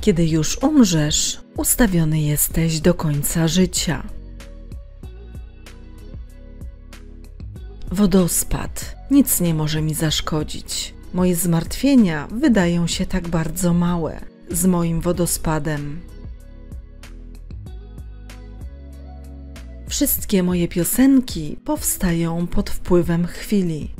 Kiedy już umrzesz, ustawiony jesteś do końca życia. Wodospad. Nic nie może mi zaszkodzić. Moje zmartwienia wydają się tak bardzo małe z moim wodospadem. Wszystkie moje piosenki powstają pod wpływem chwili.